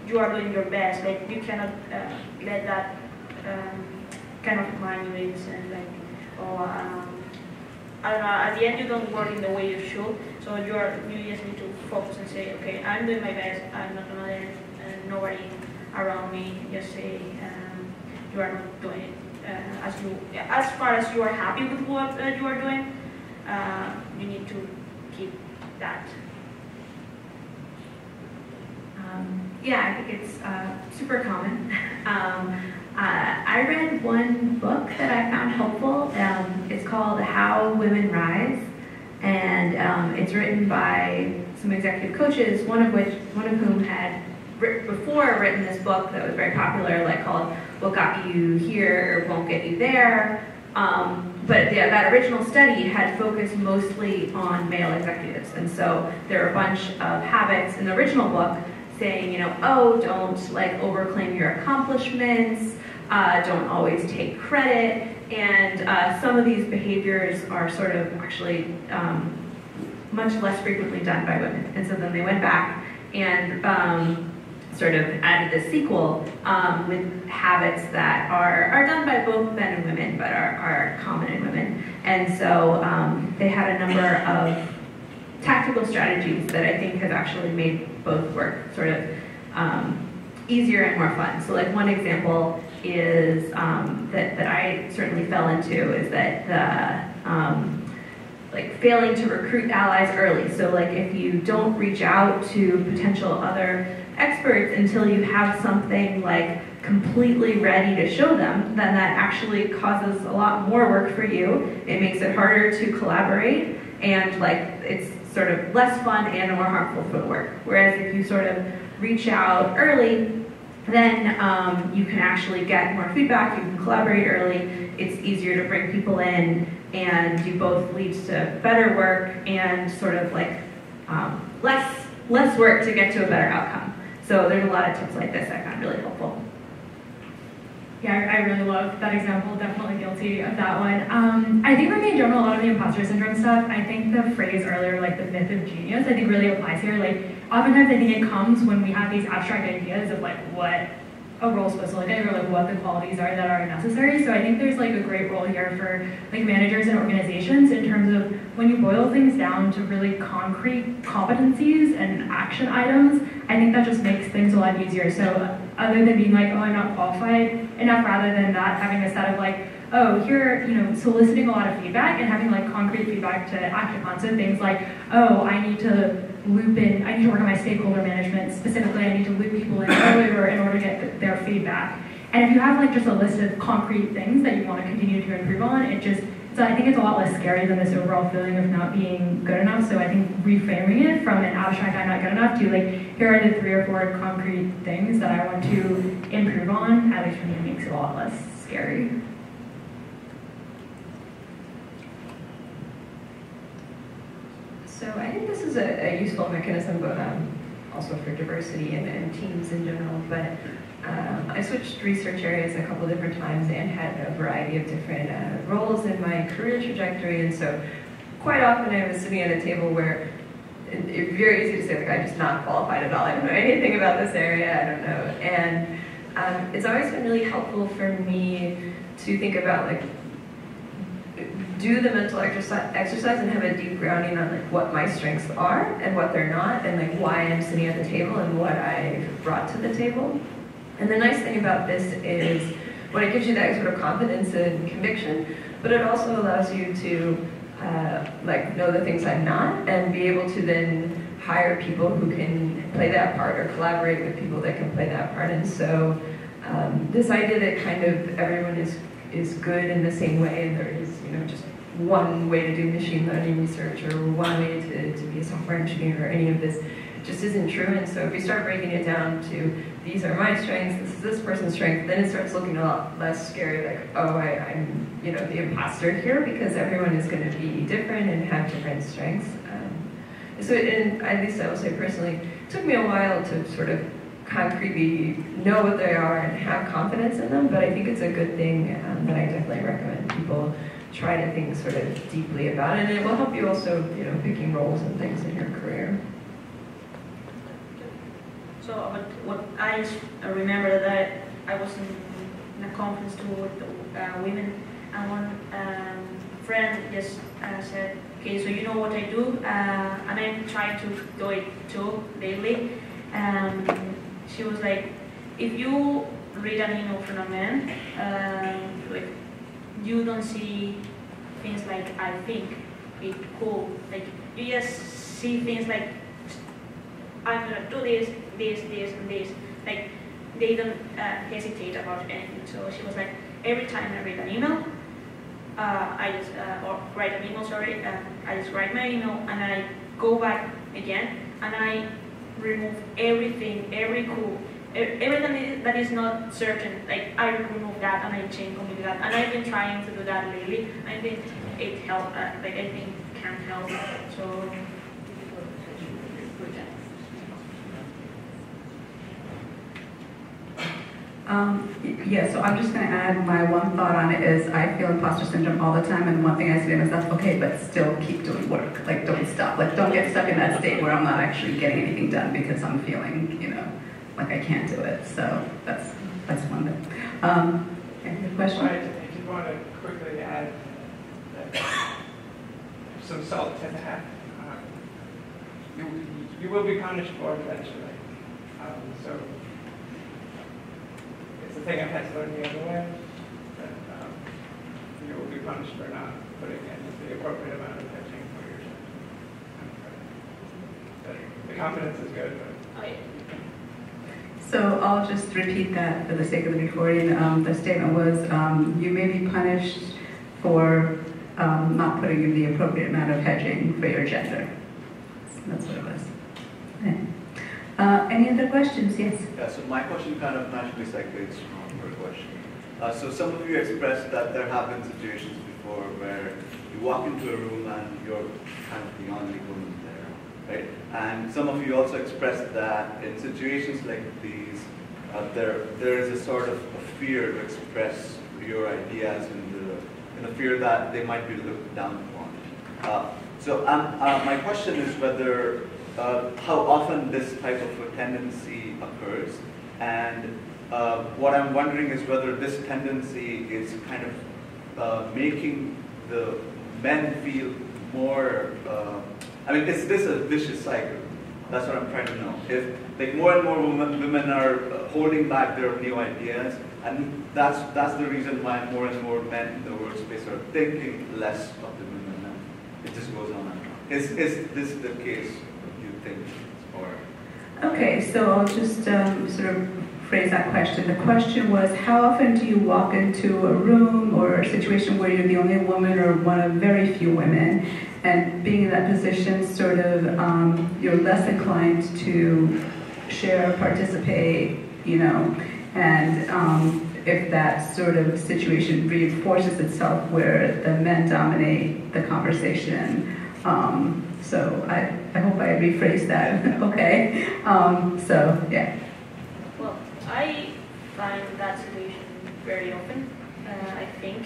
you are doing your best. Like you cannot uh, let that um, kind of mind you and like, oh, um, I don't know. At the end, you don't work in the way you should. So you are you just need to focus and say, okay, I'm doing my best. I'm not gonna let uh, nobody around me just say um, you are not doing it uh, as you as far as you are happy with what uh, you are doing uh, you need to keep that. Um, yeah, I think it's uh, super common. um, uh, I read one book that I found helpful. Um, it's called How Women Rise, and um, it's written by some executive coaches, one of which, one of whom had before written this book that was very popular, like called "What Got You Here Won't Get You There." Um, but yeah, that original study had focused mostly on male executives. And so there are a bunch of habits in the original book saying, you know, oh, don't like overclaim your accomplishments, uh, don't always take credit. And uh, some of these behaviors are sort of actually um, much less frequently done by women. And so then they went back and um, sort of added the sequel um, with habits that are, are done by both men and women, but are, are common in women. And so um, they had a number of tactical strategies that I think have actually made both work sort of um, easier and more fun. So like one example is um, that, that I certainly fell into is that the um, like failing to recruit allies early. So like if you don't reach out to potential other experts until you have something like completely ready to show them, then that actually causes a lot more work for you. It makes it harder to collaborate and like it's sort of less fun and more harmful for the work. Whereas if you sort of reach out early, then um, you can actually get more feedback, you can collaborate early, it's easier to bring people in, and you both leads to better work and sort of like um, less less work to get to a better outcome. So there's a lot of tips like this I found really helpful. Yeah, I really love that example. Definitely guilty of that one. Um, I think me in general, a lot of the imposter syndrome stuff, I think the phrase earlier, like the myth of genius, I think really applies here. Like, oftentimes I think it comes when we have these abstract ideas of like what a role look like or like what the qualities are that are necessary. So I think there's like a great role here for like managers and organizations in terms of when you boil things down to really concrete competencies and action items, I think that just makes things a lot easier. So other than being like, oh, I'm not qualified enough, rather than that, having a set of like, oh, here, you know, soliciting a lot of feedback and having like concrete feedback to act upon. So things like, oh, I need to loop in, I need to work on my stakeholder management. Specifically, I need to loop people in earlier in order to get their feedback. And if you have like just a list of concrete things that you want to continue to improve on, it just, so I think it's a lot less scary than this overall feeling of not being good enough. So I think reframing it from an abstract I'm not good enough to like, here are the three or four concrete things that I want to improve on, at least for me makes it a lot less scary. So I think this is a, a useful mechanism, but um, also for diversity and, and, teams in general. But um, I switched research areas a couple different times and had a variety of different uh, roles in my career trajectory. And so quite often I was sitting at a table where it, it's very easy to say, like, I'm just not qualified at all. I don't know anything about this area. I don't know. And um, it's always been really helpful for me to think about like do the mental exercise and have a deep grounding on like what my strengths are and what they're not and like why I'm sitting at the table and what I brought to the table. And the nice thing about this is when it gives you that sort of confidence and conviction, but it also allows you to uh, like know the things I'm not and be able to then hire people who can play that part or collaborate with people that can play that part. And so um, this idea that kind of everyone is is good in the same way and there is, you know, just one way to do machine learning research or one way to, to be a software engineer or any of this just isn't true. And so if you start breaking it down to these are my strengths, this is this person's strength, then it starts looking a lot less scary like, oh, I, am you know, the imposter here because everyone is going to be different and have different strengths. Um, so and at least I will say personally, it took me a while to sort of concretely know what they are and have confidence in them, but I think it's a good thing um, that I definitely recommend people try to think sort of deeply about it, and it will help you also, you know, picking roles and things in your career. So what, what I remember that I was in, a conference with uh, women, and one um, friend just uh, said, okay, so you know what I do, uh, and I'm trying to do it too daily. Um, she was like, if you read an email from a man, uh, like you don't see things like I think it cool. Like you just see things like I'm gonna do this, this, this, and this. Like they don't uh, hesitate about anything. So she was like, every time I read an email, uh, I just uh, or write an email. Sorry, uh, I just write my email and I go back again and I remove everything, every cool, everything that is not certain. Like I remove that and I change completely that. And I've been trying to do that lately. I think it helped. Uh, like I think can help. So. Um, yeah, so I'm just going to add my one thought on it is I feel imposter syndrome all the time, and one thing I say to myself, okay, but still keep doing work. Like, don't stop. Like, don't get stuck in that state where I'm not actually getting anything done because I'm feeling, you know, like I can't do it. So that's that's one thing. Um, any question? I just want to quickly add that some salt to that. Um, you, you will be punished for it eventually. Um, so a thing I've had to learn the other way, that um, you will be punished for not putting in the appropriate amount of pitching for your shift. The confidence is good, but. So I'll just repeat that for the sake of the recording. Um, the statement was, um, you may be punished for um, not putting in the appropriate amount of hedging for your gender. That's what it was. Okay. Uh, any other questions? Yes. Yeah, so my question kind of naturally segues from your question. Uh, so some of you expressed that there have been situations before where you walk into a room and you're kind of the only woman. Right? And some of you also expressed that in situations like these, uh, there there is a sort of a fear to express your ideas and the, and the fear that they might be looked down upon. Uh, so um, uh, my question is whether uh, how often this type of a tendency occurs, and uh, what I'm wondering is whether this tendency is kind of uh, making the men feel more. I mean, is this a vicious cycle? That's what I'm trying to know. If like more and more women, women are uh, holding back their new ideas, and that's that's the reason why more and more men in the workspace are thinking less of the women. And it just goes on and on. Is is this the case? You think, or Okay, so I'll just um, sort of phrase that question. The question was, how often do you walk into a room or a situation where you're the only woman or one of very few women, and being in that position, sort of, um, you're less inclined to share, participate, you know, and um, if that sort of situation reinforces itself where the men dominate the conversation. Um, so I, I hope I rephrased that, okay? Um, so, yeah. I find that situation very often, uh, I think.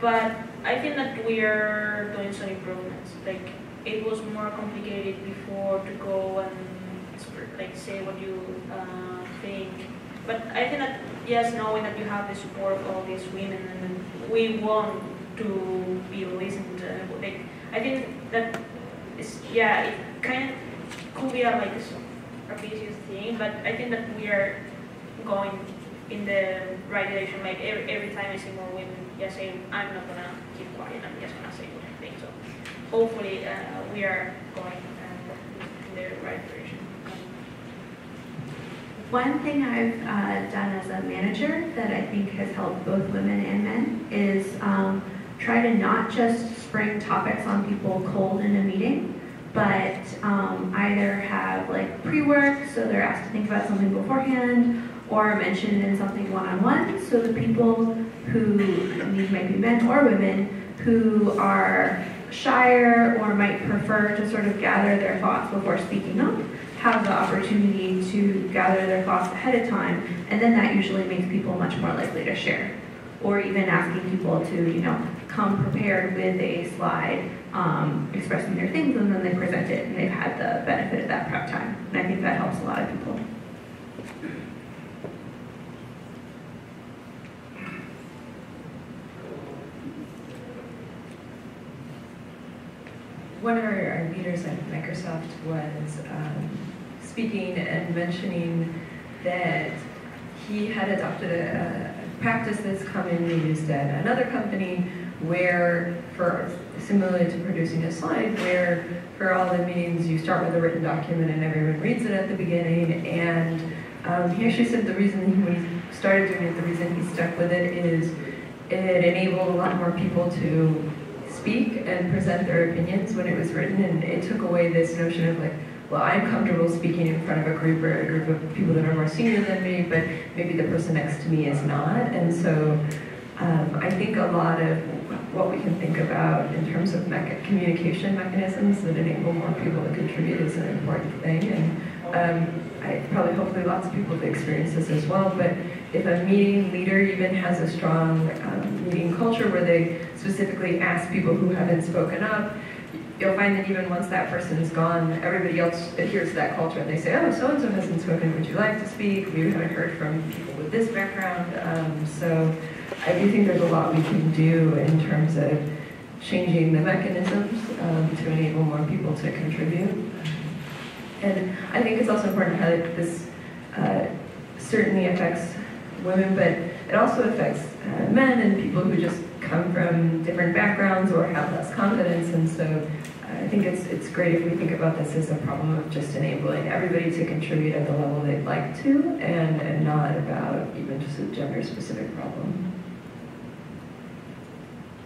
But I think that we are doing some improvements. Like, it was more complicated before to go and like say what you uh, think. But I think that yes, knowing that you have the support of all these women and we want to be listened to. Like, I think that yeah, it kind of could be a like a vicious thing, but I think that we are going in the right direction. Like every, every time I see more women, just saying, I'm not gonna keep quiet. I'm just gonna say what I think. So hopefully, uh, we are going uh, in the right direction. One thing I've uh, done as a manager that I think has helped both women and men is um, try to not just spring topics on people cold in a meeting, but um, either have like pre-work, so they're asked to think about something beforehand, or mentioned in something one-on-one, so the people who, these might be men or women, who are shyer or might prefer to sort of gather their thoughts before speaking up, have the opportunity to gather their thoughts ahead of time, and then that usually makes people much more likely to share. Or even asking people to, you know, come prepared with a slide um, expressing their things, and then they present it, and they've had the benefit of that prep time. And I think that helps a lot of people. One of our, leaders at Microsoft was um, speaking and mentioning that he had adopted a practice that's commonly used at another company where, for similarly to producing a slide, where for all the meetings you start with a written document and everyone reads it at the beginning. And um, he actually said the reason he started doing it, the reason he stuck with it is it enabled a lot more people to speak and present their opinions when it was written, and it took away this notion of like, well, I'm comfortable speaking in front of a group or a group of people that are more senior than me, but maybe the person next to me is not. And so um, I think a lot of what we can think about in terms of communication mechanisms that enable more people to contribute is an important thing. And um, I, probably, hopefully, lots of people have experienced this as well. But if a meeting leader even has a strong um, meeting culture where they specifically ask people who haven't spoken up, you'll find that even once that person's gone, everybody else adheres to that culture and they say, oh, so and so hasn't spoken, would you like to speak? We haven't heard from people with this background. Um, so I do think there's a lot we can do in terms of changing the mechanisms um, to enable more people to contribute. And I think it's also important how this uh, certainly affects women, but it also affects uh, men and people who just come from different backgrounds or have less confidence. And so I think it's, it's great if we think about this as a problem of just enabling everybody to contribute at the level they'd like to and, and not about even just a gender specific problem.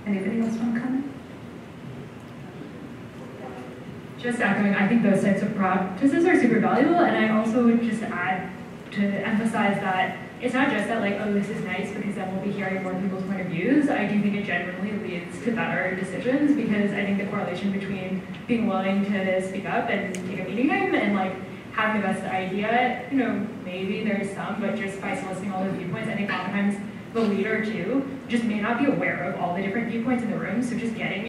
Anybody else want to comment? Just echoing, I think those types of practices are super valuable, and I also would just add to emphasize that it's not just that like, oh, this is nice because then we'll be hearing more people's point of views. I do think it genuinely leads to better decisions because I think the correlation between being willing to speak up and take a meeting and like having the best idea, you know, maybe there's some, but just by soliciting all the viewpoints, I think oftentimes the leader too just may not be aware of all the different viewpoints in the room. So just getting